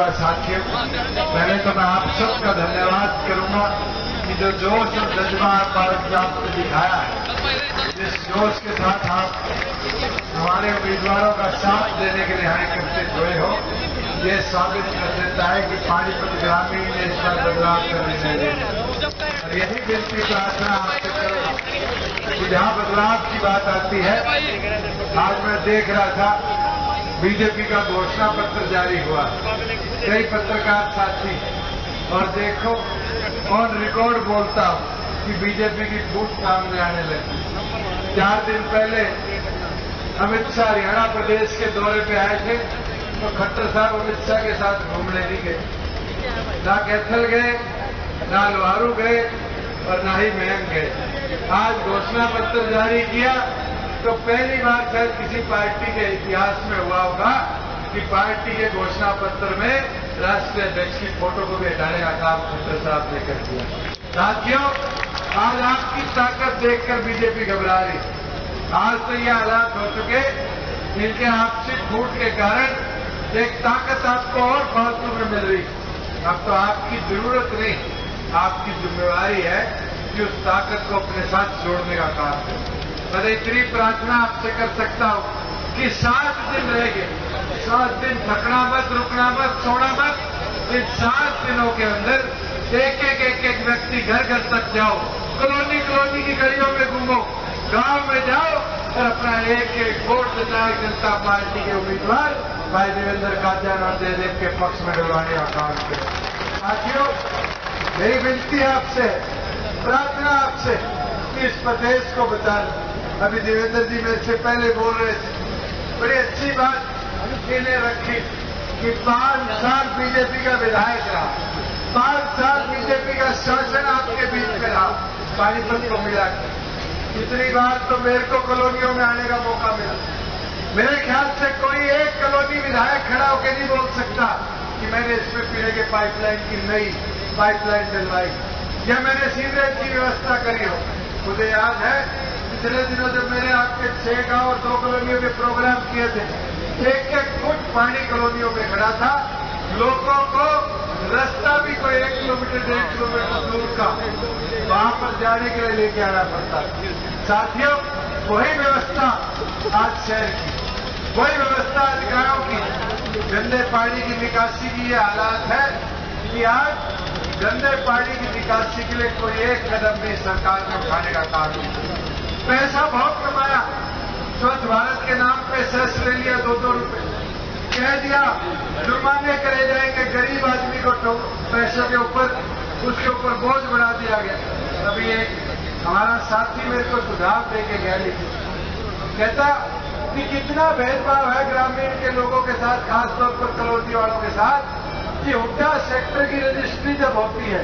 हुआ साथियों पहले तो मैं आप सबका धन्यवाद करूँगा कि जो जोश और जज्बा भारत आपने दिखाया है, जिस जोश के साथ आप हमारे उम्मीदवारों का साथ देने के लिए यहाँ एकत्रित हुए हो, ये साबित कर देता है कि पानीपत ग्रामीण ने इस पर बदलाव करने देना और यही विनती प्रार्थना आपसे करूँगा कि जहाँ बदलाव की बात आती है आज मैं देख रहा था बीजेपी का घोषणा पत्र जारी हुआ। कई पत्रकार साथी। और देखो ऑन रिकॉर्ड बोलता हूँ कि बीजेपी की बूथ सामने आने लगी। चार दिन पहले अमित शाह हरियाणा प्रदेश के दौरे पे आए थे तो खट्टर साहब अमित शाह के साथ घूमने नहीं गए। ना कैथल गए, ना लोहारू गए और ना ही महंग गए। आज घोषणा पत्र जारी किया तो पहली बार शायद किसी पार्टी के इतिहास में हुआ होगा कि पार्टी के घोषणा पत्र में राष्ट्रीय अध्यक्ष की फ़ोटो को भी हटाने का काम खट्टर साहब ने कर दिया। साथियों, आज आपकी ताकत देखकर बीजेपी घबरा रही आज तो ये हालात हो चुके इनके आपसी फूट के कारण एक ताकत आपको और फालतू में मिल रही अब तो आपकी ज़रूरत नहीं, आपकी जिम्मेवारी है कि उस ताकत को अपने साथ जोड़ने का काम करें। मैं इतनी प्रार्थना आपसे कर सकता हूँ कि सात दिन रह गए सात दिन थकना मत, रुकना मत, सोना मत, इन सात दिनों के अंदर एक एक एक एक व्यक्ति घर घर तक जाओ। कॉलोनी कॉलोनी की गलियों में घूमो। गाँव में जाओ और अपना एक एक वोट जननायक जनता पार्टी के उम्मीदवार भाई देवेंद्र काजान और जयदेव के पक्ष में डलवाने का काम करें। साथियों, मेरी विनती आपसे, प्रार्थना आपसे कि इस प्रदेश को बचा अभी देवेंद्र जी मेरे से पहले बोल रहे थे। बड़ी अच्छी बात इन्हें रखी कि पाँच साल बीजेपी का विधायक रहा पाँच साल बीजेपी का शासन आपके बीच में रहा, पानीपत को मिला इतनी बार तो मेरे को कॉलोनियों में आने का मौका मिला। मेरे ख्याल से कोई एक कॉलोनी विधायक खड़ा होकर नहीं बोल सकता कि मैंने इसमें पीने के पाइपलाइन की नई पाइपलाइन डलवाई। या मैंने सीवरेज की व्यवस्था करी हो। मुझे याद है पिछले दिनों जब मैंने आपके छह गाँव और दो कॉलोनियों के प्रोग्राम किए थे, एक एक फुट पानी कॉलोनियों में खड़ा था। लोगों को रास्ता भी कोई एक किलोमीटर, डेढ़ किलोमीटर दूर का वहाँ पर जाने के लिए लेके आना पड़ता। साथियों, वही व्यवस्था आज शहर की। वही व्यवस्था आज गाँव की। गंदे पानी की निकासी की ये हालात है कि आज गंदे पानी की निकासी के लिए कोई एक कदम भी सरकार को उठाने का काम नहीं पैसा बहुत कमाया। स्वच्छ भारत के नाम पे सेस ले लिया दो दो रुपए। कह दिया, जुर्माने करे जाएँगे, गरीब आदमी को तो पैसे के ऊपर, उसके ऊपर बोझ बढ़ा दिया गया। अभी एक हमारा साथी मेरे को सुझाव दे के गया लिखी कहता, कि कितना भेदभाव है ग्रामीण के लोगों के साथ, खासतौर पर कलौती वालों के साथ, कि हुड्डा सेक्टर की रजिस्ट्री जब होती है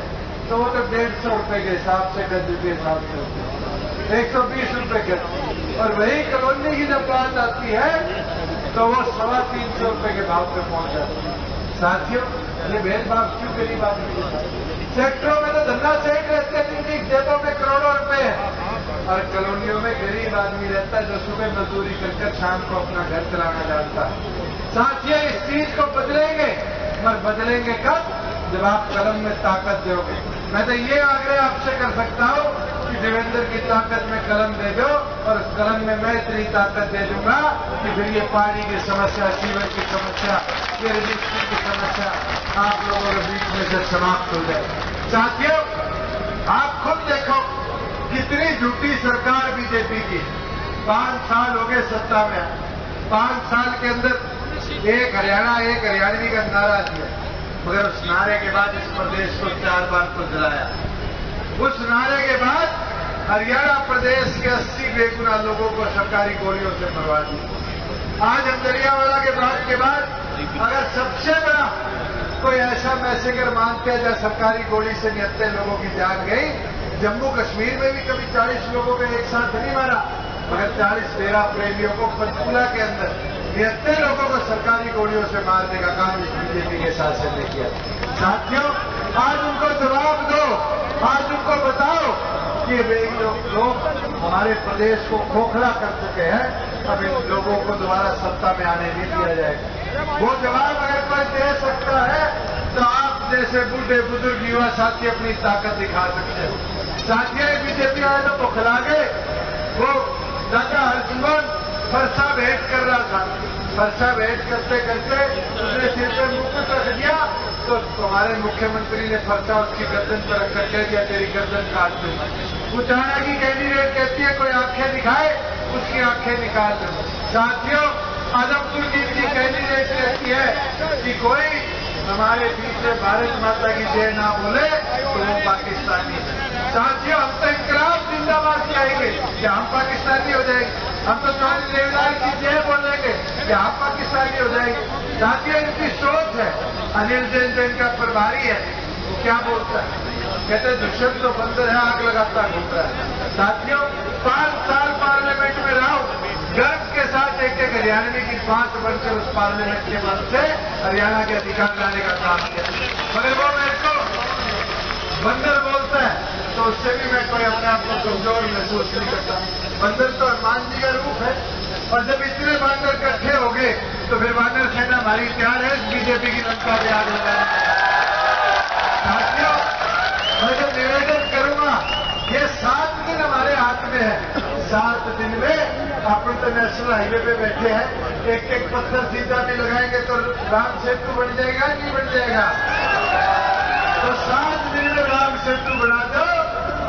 तो वो तो डेढ़ सौ रुपए के हिसाब से गज के हिसाब से होती है। एक सौ बीस रुपए गज और वही कॉलोनी की जब बात आती है तो वो सवा तीन सौ रुपए के भाव पे पहुँच जाती है। साथियों, ये भेदभाव क्यों गरीब आदमी के साथ सेक्टरों में तो धंधा सेठ रहते हैं, जिनकी जेबों में करोड़ों रुपए हैं। और कॉलोनियों में गरीब आदमी रहता है, जो सुबह मजदूरी करके शाम को अपना घर चलाना जानता है। साथियों, इस चीज़ को बदलेंगे पर बदलेंगे कब? जब आप कलम में ताकत दोगे मैं तो ये आग्रह आपसे कर सकता हूँ कि देवेंद्र की ताकत में कलम दे दो और उस कलम में मैं इतनी ताकत दे दूँगा कि फिर ये पानी की समस्या, सीवर की समस्या, ये रजिस्ट्री की समस्या आप लोगों के बीच में से समाप्त हो जाए। साथियों, आप खुद देखो कितनी झूठी सरकार बीजेपी की। पाँच साल हो गए सत्ता में पाँच साल के अंदर एक हरियाणा, एक हरियाणवी का नारा दिया। मगर उस नारे के बाद इस प्रदेश को चार बार तो जलाया उस नारे के बाद हरियाणा प्रदेश के 80 बेगुना लोगों को सरकारी गोलियों से मरवा दिया। आज अंदरियावाला के बाद के बाद अगर सबसे बड़ा कोई ऐसा मैसेगर मानते हैं जहाँ सरकारी गोली से निहत्ते लोगों की जान गई, जम्मू कश्मीर में भी कभी 40 लोगों को एक साथ नहीं मारा, मगर 40 डेरा प्रेमियों को पंचकूला के अंदर निहत्ते लोगों को सरकारी गोलियों से मारने का काम इस बीजेपी के शासन ने किया। साथियों, आज उनको जवाब दो, आज उनको बताओ कि वे लोग हमारे प्रदेश को खोखला कर चुके हैं। अब इन लोगों को दोबारा सत्ता में आने नहीं दिया जाएगा। वो जवाब अगर कोई दे सकता है तो आप जैसे बूढ़े बुज़ुर्ग युवा साथी अपनी ताकत दिखा सकते हैं। साथियों बीजेपी वाले तो बुखला गए। वो दादा हरसिमन फरसा भेंट कर रहा था। फरसा भेंट करते करते उसने सिर पर मुकुट रख दिया तो तुम्हारे मुख्यमंत्री ने फरसा उसकी गर्दन पर रखकर कह दिया, तेरी गर्दन काट दो उचाना की कैंडिडेट कहती है, कोई आँखें दिखाए, उसकी आँखें निकाल दो। साथियों आदमपुर की इतनी कैंडिडेट कहती है कि कोई हमारे बीच में भारत माता की जय ना बोले तो वो पाकिस्तानी साथियों, हम तो इंकलाब जिंदाबाद कहेंगे कि हम पाकिस्तानी हो जाएँगे। हम तो स्वामी देवदार की जय बोलेंगे कि हम पाकिस्तानी हो जाएँगे। साथियों, इनकी सोच है, अनिल जैन जो इनका प्रभारी है, वो क्या बोलता है? कहते दुष्यंत तो बंदर है, आग लगाता घूम रहा है। साथियों, पाँच साल पार्लियामेंट में रहो। गर्व के साथ एक एक हरियाणवी की बात बनकर उस पार्लियामेंट के मन से हरियाणा के अधिकार लाने का काम किया। मगर वो मेरे को बंदर बोलता है तो उससे भी मैं कोई अपने आप को कमज़ोर महसूस नहीं करता। बंदर तो हनुमान जी का रूप है, और जब इतने बांदर इकट्ठे हो गए तो फिर बांदर सेना हमारी तैयार है, बीजेपी की लंका तैयार हो जाए साथियों मैं जो निवेदन करूँगा, ये सात दिन हमारे हाथ में है। सात दिन में अपन तो नेशनल हाईवे पे बैठे हैं। एक एक पत्थर सीधा भी लगाएँगे तो राम सेतु बन जाएगा नहीं बन जाएगा? तो सात दिन में राम सेतु बना दो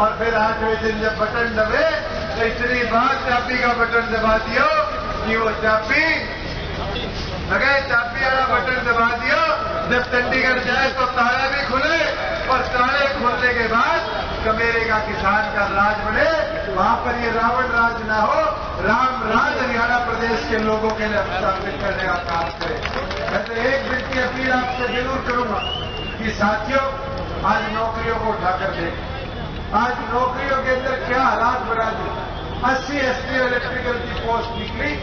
और फिर आठवें दिन जब बटन दबे तो इतनी बार चाबी का बटन दबा दियो कि वो चाबी लगे चाबी वाला बटन दबा दियो, जब चंडीगढ़ जाए तो ताले भी खुले। और ताले खुलने के बाद कमेरे का किसान का राज बने। वहाँ पर ये रावण राज ना हो, राम राज हरियाणा प्रदेश के लोगों के लिए स्थापित करने का काम करे। मैं तो एक विनती अपील आपसे ज़रूर करूँगा कि साथियों, आज नौकरियों को उठाकर देखें। आज नौकरियों के अंदर क्या हालात बना दी अस्सी एसपी इलेक्ट्रिकल की पोस्ट निकली।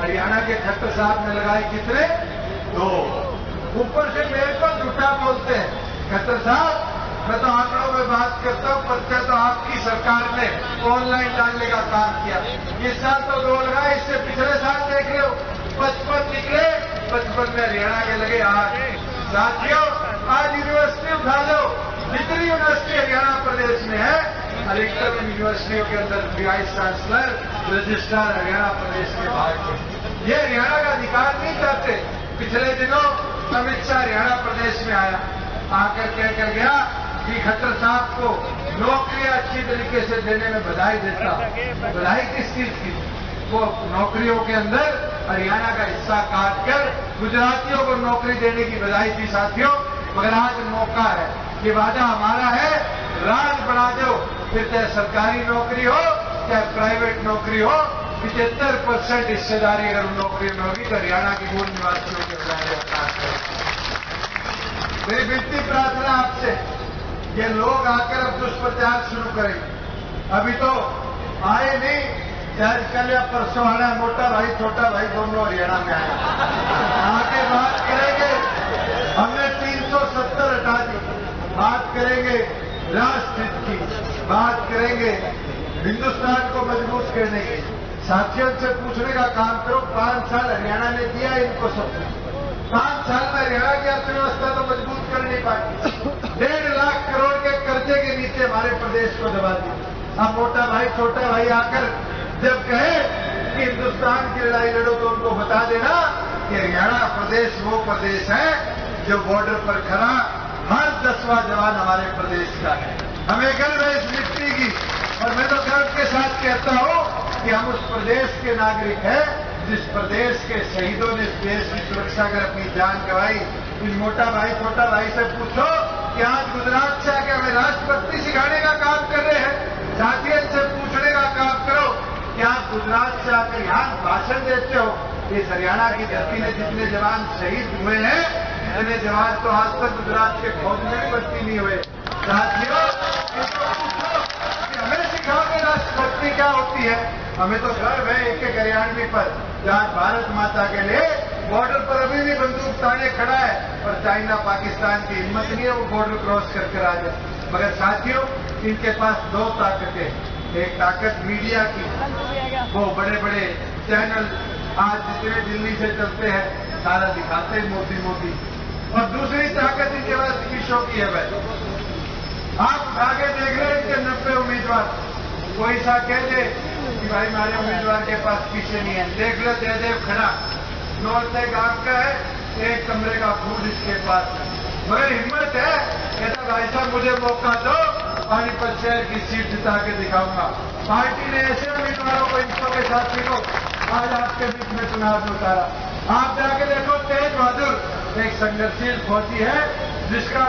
हरियाणा के खट्टर साहब ने लगाए कितने? दो। ऊपर से मेरे को झूठा बोलते हैं। खट्टर साहब मैं तो आंकड़ों में बात करता हूँ पर्चा तो आपकी सरकार ने ऑनलाइन डालने का काम किया? इस साल तो दो लगाए इससे पिछले साल देख लो पचपन निकले पचपन में हरियाणा के लगे, आज साथियों, आज यूनिवर्सिटी उठा लो जितनी यूनिवर्सिटी हरियाणा प्रदेश में है, अधिकतर यूनिवर्सिटियों के अंदर वाइस चांसलर रजिस्ट्रार हरियाणा प्रदेश के भाग ये हरियाणा का अधिकार नहीं करते पिछले दिनों अमित शाह हरियाणा प्रदेश में आया। आकर कहकर गया? कि खट्टर साहब को नौकरियाँ अच्छी तरीके से देने में बधाई देता बधाई किस चीज़ की? वो नौकरियों के अंदर हरियाणा का हिस्सा काट कर गुजरातियों को नौकरी देने की बधाई थी साथियों। मगर आज मौका है। ये वादा हमारा है। राज बना दो फिर चाहे सरकारी नौकरी हो, चाहे प्राइवेट नौकरी हो पिछहत्तर परसेंट हिस्सेदारी अगर उन नौकरियों में होगी तो हरियाणा के मूल निवासियों के का मेरी विनती प्रार्थना आपसे। ये लोग आकर अब दुष्प्रचार शुरू करें। अभी तो आए नहीं शायद कल या परसों आना मोटा भाई, छोटा भाई दोनों हरियाणा में आए। आगे बात करेंगे। हमने 370 हटा दी बात करेंगे राष्ट्र की। बात करेंगे हिंदुस्तान को मज़बूत करने की। साथियों से पूछने का काम करो, पाँच साल हरियाणा ने दिया इनको सब। पाँच साल में हरियाणा की अर्थव्यवस्था तो मज़बूत कर नहीं पाई। डेढ़ लाख करोड़ के कर्जे के नीचे हमारे प्रदेश को दबा दिया अब मोटा भाई, छोटा भाई आकर जब कहे कि हिंदुस्तान की लड़ाई लड़ो तो उनको बता देना कि हरियाणा प्रदेश वो प्रदेश है जो बॉर्डर पर खड़ा हर दसवां जवान हमारे प्रदेश का है। हमें गर्व है इस मिट्टी की। और मैं तो गर्व के साथ कहता हूँ कि हम उस प्रदेश के नागरिक हैं, जिस प्रदेश के शहीदों ने इस देश की सुरक्षा कर अपनी जान गंवाई। इन मोटा भाई, छोटा भाई से पूछो कि आज गुजरात से आके हमें राष्ट्रपति सिखाने का काम कर रहे हैं। साथियों से पूछने का काम करो कि आप गुजरात से आकर यहाँ भाषण देते हो। इस हरियाणा की धरती में जितने जवान शहीद हुए हैं, इतने जवान तो आज तक गुजरात के फौज में भी भर्ती नहीं हुए। साथियों हमें सिखाओ कि राष्ट्रभक्ति क्या होती है? हमें तो गर्व है एक एक हरियाणवी पर जहाँ भारत माता के लिए बॉर्डर पर अभी भी बंदूक ताने खड़ा है और चाइना पाकिस्तान की हिम्मत नहीं है वो बॉर्डर क्रॉस करके आ जाए। मगर साथियों, इनके पास दो ताकतें एक ताकत मीडिया की, वो बड़े बड़े चैनल आज जितने दिल्ली से चलते हैं, सारा दिखाते हैं मोदी मोदी। और दूसरी ताकत इनके पास किशोर सौ की है भाई। आप आगे देख रहे हैं इनके नब्बे उम्मीदवार। कोई सा कह दे कि भाई, हमारे उम्मीदवार के पास पीछे नहीं है। देख लो, जयदेव खड़ा। नॉर्थ एक आपका है, एक कमरे का फ़ूड इसके पास है। मगर हिम्मत है कहता भाई साहब मुझे मौका दो पानीपत शहर की सीट जिता के दिखाऊँगा। पार्टी ने ऐसे उम्मीदवारों को इंसों के साथी को आज आपके बीच में चुनाव में उतारा आप जाके देखो, तेज बहादुर एक संघर्षशील फौजी है, जिसका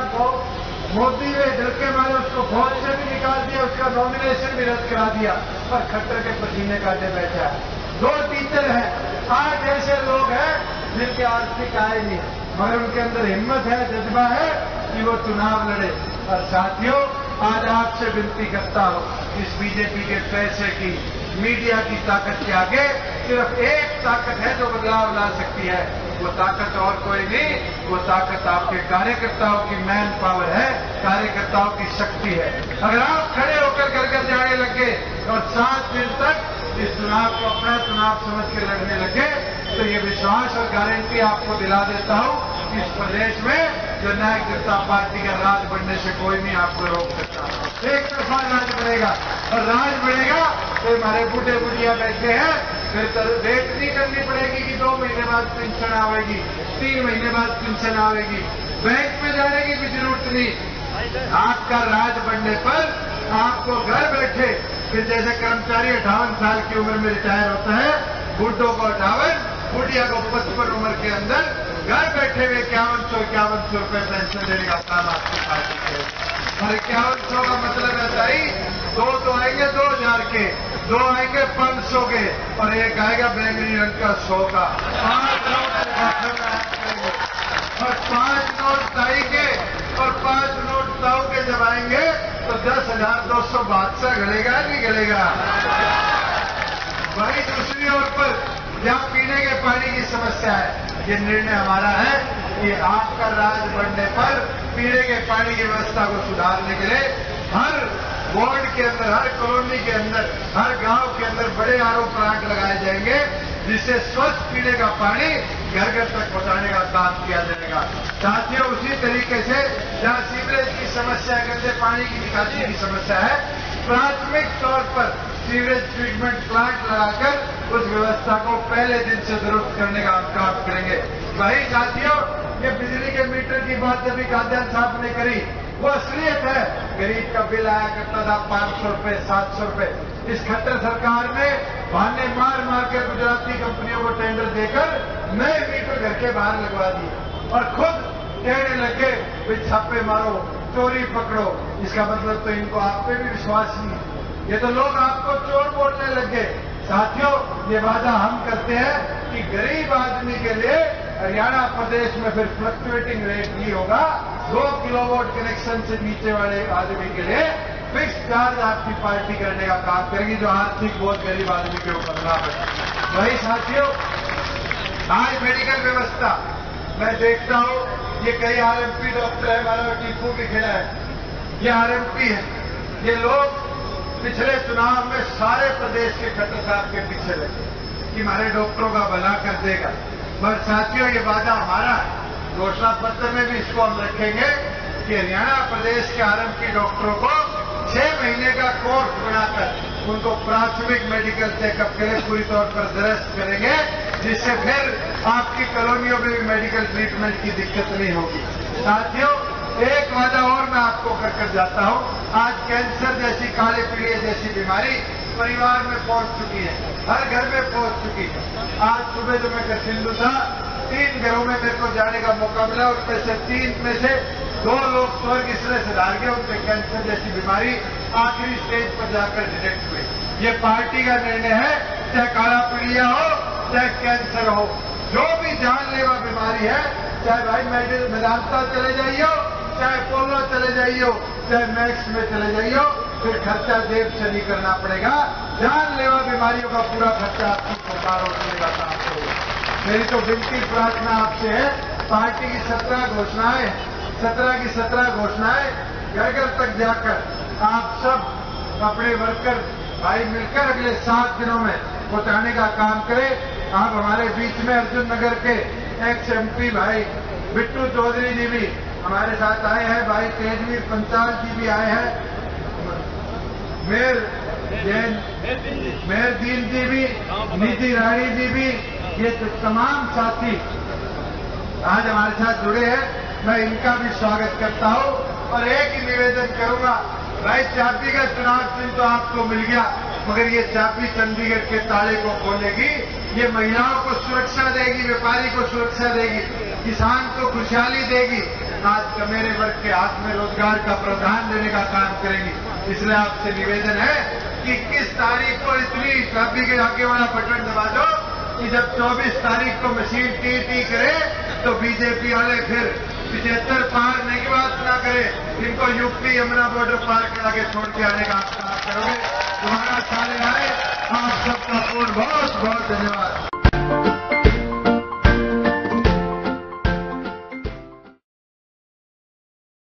मोदी ने दिल के मारे, उसको फौज से भी निकाल दिया, उसका नॉमिनेशन भी रद्द करा दिया। पर खट्टर के पसीने काटे बैठा है। दो टीचर हैं। आठ ऐसे लोग हैं जिनके आर्थिक आय नहीं। मगर उनके अंदर हिम्मत है, जज्बा है कि वो चुनाव लड़े। और साथियों, आज आपसे विनती करता हूँ, इस बीजेपी के पैसे की, मीडिया की ताकत के आगे सिर्फ़ एक ताकत है जो बदलाव ला सकती है। वो ताकत और कोई नहीं, वो ताकत आपके कार्यकर्ताओं की मैन पावर है, कार्यकर्ताओं की शक्ति है। अगर आप खड़े होकर घर घर जाने लगे और सात दिन तक इस चुनाव को अपना चुनाव समझ के लड़ने लगे तो ये विश्वास और गारंटी आपको दिला देता हूँ, इस प्रदेश में जननायक जनता पार्टी का राज बनने से कोई नहीं आपको रोक सकता। एक तरफा राज बनेगा, और राज बनेगा तो हमारे बूढ़े बुढ़िया बैठे हैं, फिर तो वेट नहीं करनी पड़ेगी कि दो महीने बाद पेंशन आवेगी, तीन महीने बाद पेंशन आवेगी। बैंक में जाने की भी ज़रूरत नहीं। आपका राज बढ़ने पर आपको घर बैठे फिर जैसे कर्मचारी अठावन साल की उम्र में रिटायर होता है, बुढ़ों को अठावन, बुढ़िया को पचपन उम्र के अंदर घर बैठे हुए इक्यावन सौ इक्यावन सौ रुपये पेंशन देने का काम आपकी करेगी और इक्यावन सौ का मतलब है ही, दो तो आएँगे दो हज़ार के, दो आएँगे पाँच सौ के, और एक आएगा बैंगनी रंग का सौ का। पाँच नोट और पाँच नोट ताई के और पाँच नोट ताऊ के जब आएँगे तो दस हज़ार दो सौ बादशाह गलेगा नहीं गलेगा? वही दूसरी ओर पर जहाँ पीने के पानी की समस्या है। ये निर्णय हमारा है कि आपका राज बढ़ने पर पीने के पानी की व्यवस्था को सुधारने के लिए हर वार्ड के अंदर, हर कॉलोनी के अंदर, हर गाँव के अंदर बड़े आरो प्लांट लगाए जाएँगे, जिससे स्वच्छ पीने का पानी घर घर तक पहुँचाने का काम किया जाएगा। साथियों, उसी तरीके से जहाँ समस्या गंदे पानी की निकासी की समस्या है। प्राथमिक तौर पर सीवरेज ट्रीटमेंट प्लांट लगाकर उस व्यवस्था को पहले दिन से दुरुस्त करने का काम करेंगे। वही साथियों, ये बिजली के मीटर की बात अभी काद्यान साहब ने करी, वो असलियत है। गरीब का बिल आया करता था पाँच सौ रुपए, सात सौ रुपए। इस खट्टर सरकार ने बहाने मार मार कर गुजराती कंपनियों को टेंडर देकर नए मीटर घर के बाहर लगवा दिए। और खुद कहने लगे भाई छापे मारो चोरी पकड़ो। इसका मतलब तो इनको आप पे भी विश्वास नहीं है। ये तो लोग आपको चोर बोलने लग। गए साथियों, ये वादा हम करते हैं कि गरीब आदमी के लिए हरियाणा प्रदेश में फिर फ्लक्चुएटिंग रेट नहीं होगा। दो किलोवाट कनेक्शन से नीचे वाले आदमी के लिए फिक्स चार्ज आपकी पार्टी करने का काम करेगी, जो आर्थिक बहुत गरीब आदमी के ऊपर ना पड़े वही साथियों, आज मेडिकल व्यवस्था। मैं देखता हूँ ये कई आरएमपी डॉक्टर है हमारा टीपू भी खेला है। ये आरएमपी है। ये लोग पिछले चुनाव में सारे प्रदेश के खट्टर साहब के पीछे लगे कि हमारे डॉक्टरों का भला कर देगा। पर साथियों, ये वादा हमारा घोषणा पत्र में भी इसको हम रखेंगे कि हरियाणा प्रदेश के के डॉक्टरों को छह महीने का कोर्स बनाकर उनको प्राथमिक मेडिकल चेकअप के लिए पूरी तौर पर दरस्त करेंगे। जिससे फिर आपकी कॉलोनियों में भी मेडिकल ट्रीटमेंट की दिक्कत नहीं होगी। साथियों, एक वादा और मैं आपको कर कर जाता हूँ। आज कैंसर जैसी, काले पीड़े जैसी बीमारी परिवार में पहुँच चुकी है, हर घर में पहुँच चुकी है। आज सुबह जो मैं कसिंदू था, तीन घरों में मेरे को जाने का मौका मिला उसमें से तीन में से दो लोग स्वर्ग इस तरह से धार गए, उनके कैंसर जैसी बीमारी आखिरी स्टेज पर जाकर डिटेक्ट हुई। ये पार्टी का निर्णय है, चाहे काला पीड़िया हो चाहे कैंसर हो, जो भी जानलेवा बीमारी है, चाहे भाई मेदांता चले जाइयो, चाहे पोलो चले जाइयो, चाहे मैक्स में चले जाइयो, फिर खर्चा देव से नहीं करना पड़ेगा। जानलेवा बीमारियों का पूरा खर्चा आपकी सरकार और मेरी तो विनती प्रार्थना आपसे है, पार्टी की सत्रह घोषणाएँ, सत्रह की सत्रह घोषणाएँ, घर घर तक जाकर आप सब अपने वर्कर भाई मिलकर अगले सात दिनों में पहुँचाने का काम करें। आप हमारे बीच में अर्जुन नगर के एक्स एमपी भाई बिट्टू चौधरी जी भी हमारे साथ आए हैं, भाई तेजवीर पंचाल जी भी आए हैं, मेयर जैन, मेयर दीन जी भी, निधि रानी जी भी, ये तो तमाम साथी आज हमारे साथ जुड़े हैं। मैं इनका भी स्वागत करता हूँ और एक ही निवेदन करूँगा, भाई चाबी का चुनाव चिन्ह तो आपको मिल गया, मगर ये चाबी चंडीगढ़ के ताले को खोलेगी ये महिलाओं को सुरक्षा देगी, व्यापारी को सुरक्षा देगी, किसान को खुशहाली देगी, आज का मेरे वर्ग के हाथ में रोज़गार का प्रावधान देने का काम करेगी। इसलिए आपसे निवेदन है कि किस तारीख को इतनी चाबी के आगे वाला बटन दबा दो, कि जब 24 तारीख को मशीन टी टी करे तो बीजेपी वाले फिर पिछहत्तर पार नहीं की बात ना करे इनको यूपी यमुना बॉर्डर पार के आगे छोड़ के आने का आप करोगे। तुम्हारा साले आए आप सबका बहुत बहुत धन्यवाद।